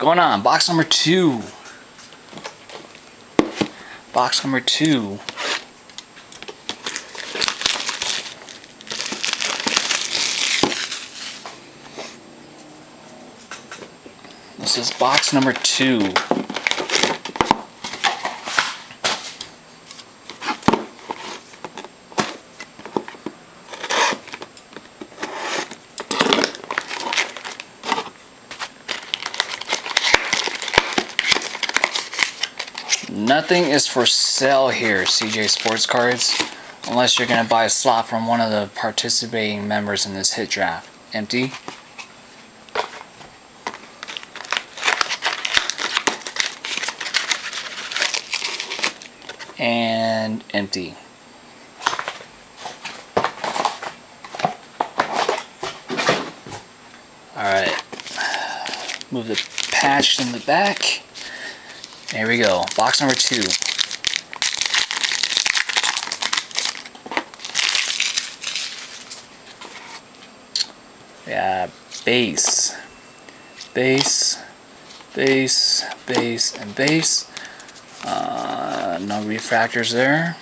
Going on, box number two. Box number two. This is box number two. Nothing is for sale here, CJ Sports Cards, unless you're going to buy a slot from one of the participating members in this hit draft. Empty. And empty. Alright. Move the patch in the back. There we go. Box number two. Yeah, base. Base, base, base, and base. Uh, no refractors there.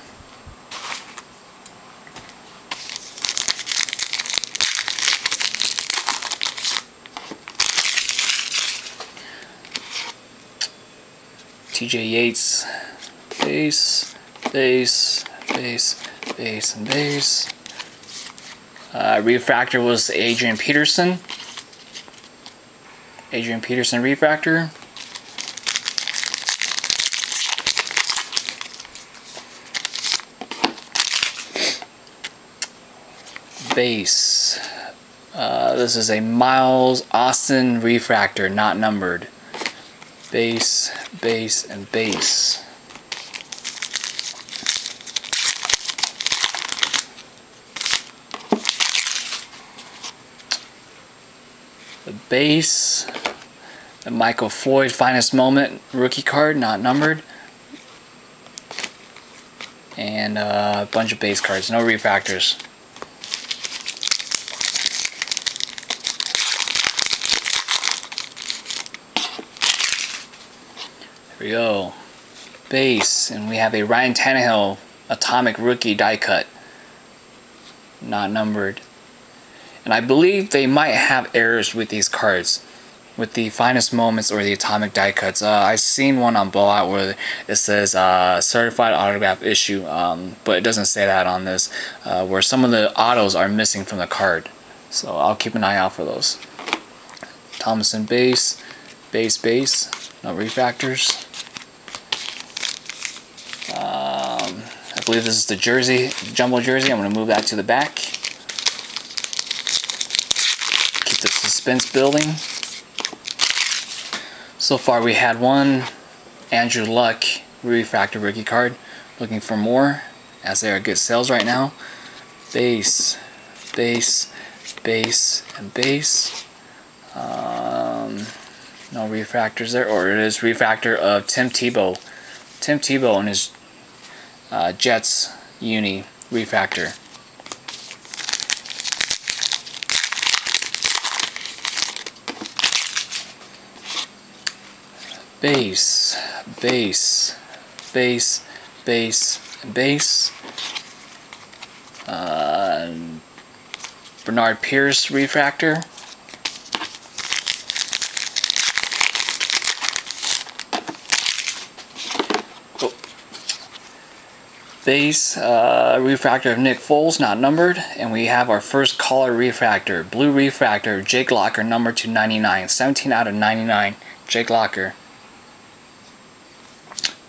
TJ Yates, base, base, base, base, and base. Uh, refractor was Adrian Peterson. Adrian Peterson refractor. Base. Uh, this is a Miles Austin refractor, not numbered base, base, and base. The base, the Michael Floyd Finest Moment rookie card, not numbered. And uh, a bunch of base cards, no refractors. Go. Base, and we have a Ryan Tannehill Atomic Rookie die cut. Not numbered. And I believe they might have errors with these cards. With the finest moments or the atomic die cuts. Uh, I've seen one on Blowout where it says uh, certified autograph issue, um, but it doesn't say that on this. Uh, where some of the autos are missing from the card. So I'll keep an eye out for those. Thomason base, base, base, no refractors. Um, I believe this is the jersey, jumbo jersey. I'm going to move that to the back. Keep the suspense building. So far we had one Andrew Luck refractor rookie card. Looking for more as they are good sales right now. Base, base, base, and base. Um, no refractors there, or it is refractor of Tim Tebow. Tim Tebow and his uh, Jets Uni refractor. Base, base, base, base, base. Uh, Bernard Pierce refractor. Base uh, refractor of Nick Foles, not numbered. And we have our first color refractor, blue refractor, Jake Locker, number to 99. 17 out of 99, Jake Locker.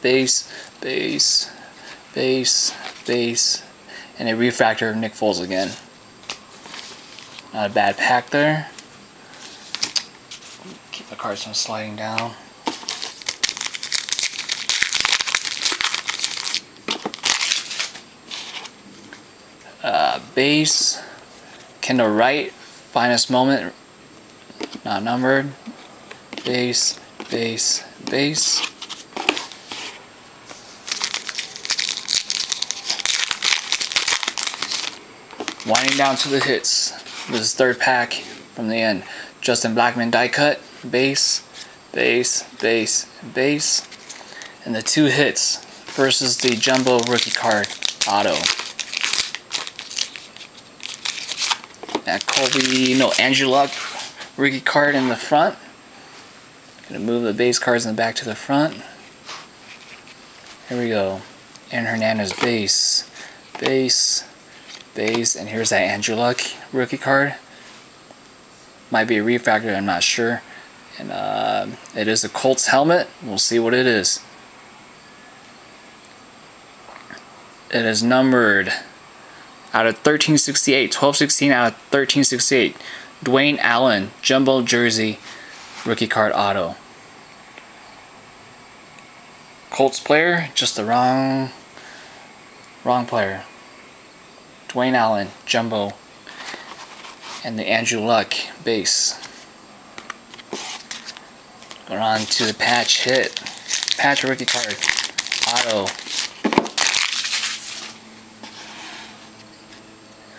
Base, base, base, base, and a refractor of Nick Foles again. Not a bad pack there. Keep the cards from sliding down. uh, base, Kendall Wright, finest moment, not numbered, base, base, base. Winding down to the hits. This is third pack from the end. Justin Blackmon die cut, base, base, base, base. And the two hits versus the jumbo rookie card auto. That Colby, no, Andrew Luck rookie card in the front. Gonna move the base cards in the back to the front. Here we go. And Hernandez base, base, base, and here's that Andrew Luck rookie card. Might be a refractor, I'm not sure. And uh, it is a Colts helmet. We'll see what it is. It is numbered out of 1368, 1216 out of 1368. Dwayne Allen, jumbo jersey, rookie card auto. Colts player, just the wrong, wrong player. Dwayne Allen, jumbo, and the Andrew Luck base. Going on to the patch hit, patch rookie card, auto.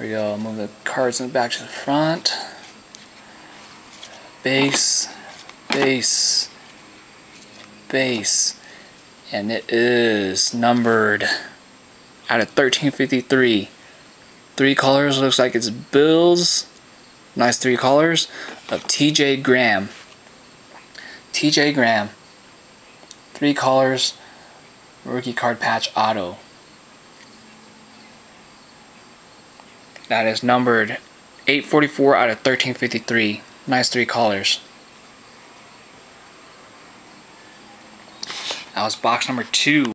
Here we go. Move the cards in the back to the front. Base, base, base. And it is numbered out of 1353. Three colors. Looks like it's Bills. Nice three colors of TJ Graham. TJ Graham. Three colors. Rookie card patch auto. That is numbered 844 out of 1353. Nice three colors. That was box number two.